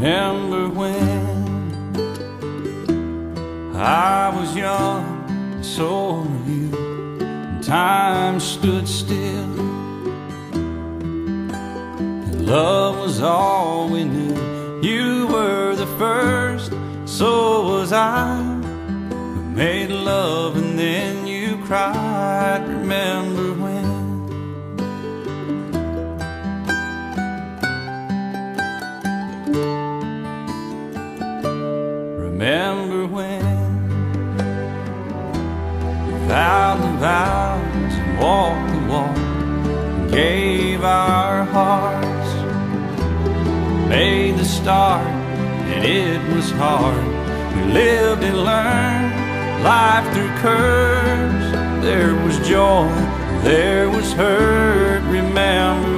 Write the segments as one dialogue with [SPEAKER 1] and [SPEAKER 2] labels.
[SPEAKER 1] Remember when I was young, and so were you, and time stood still. And love was all we knew. You were the first, so was I. We made love Remember when we vowed the vows and walked the walk gave our hearts, made the start, and it was hard. We lived and learned life threw curves. There was joy, there was hurt. Remember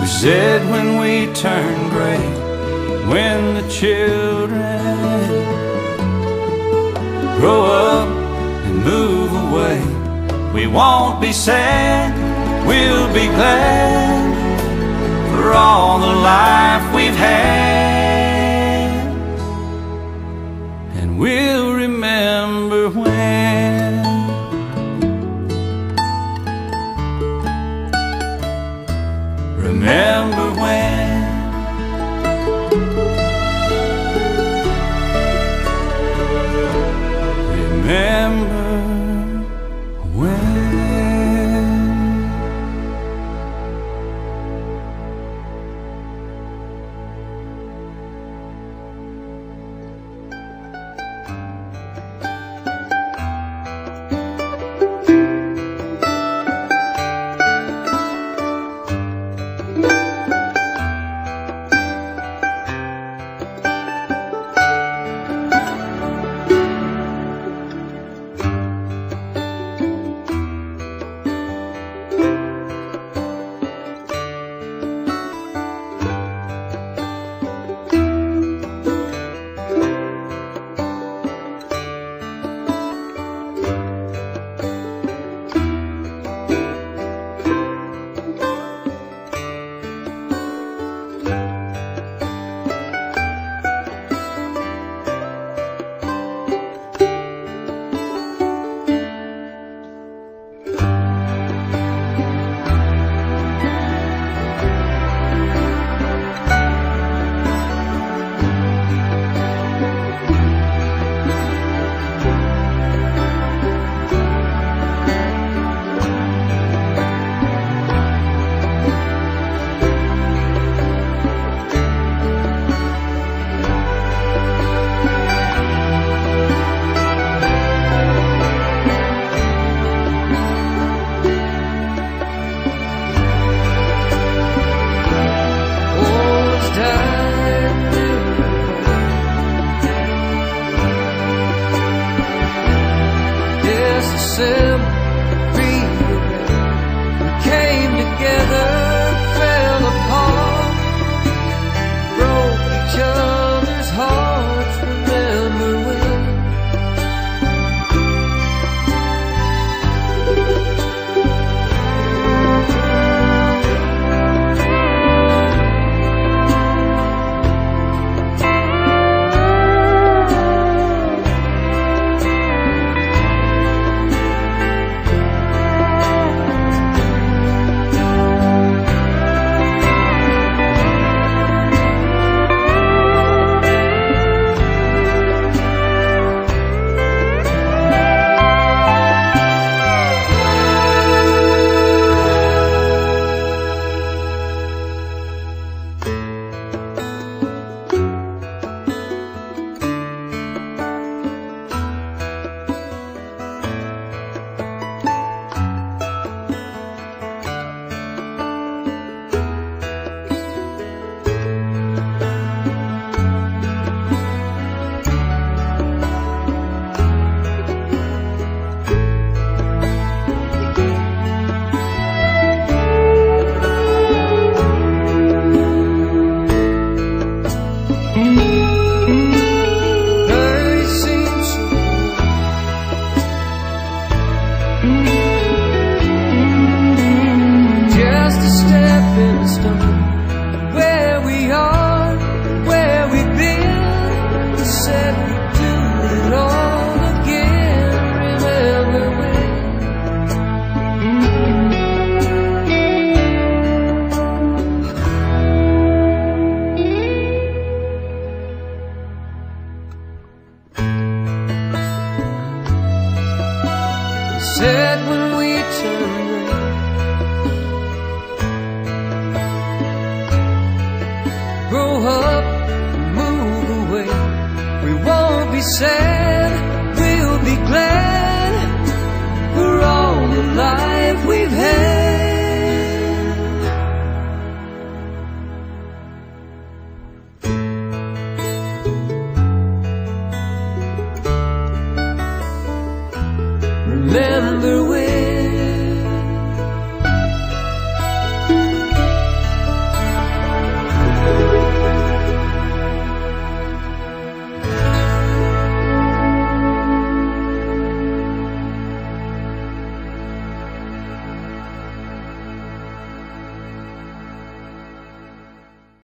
[SPEAKER 1] we said when we turn gray, when the children grow up and move away, we won't be sad, we'll be glad for all the life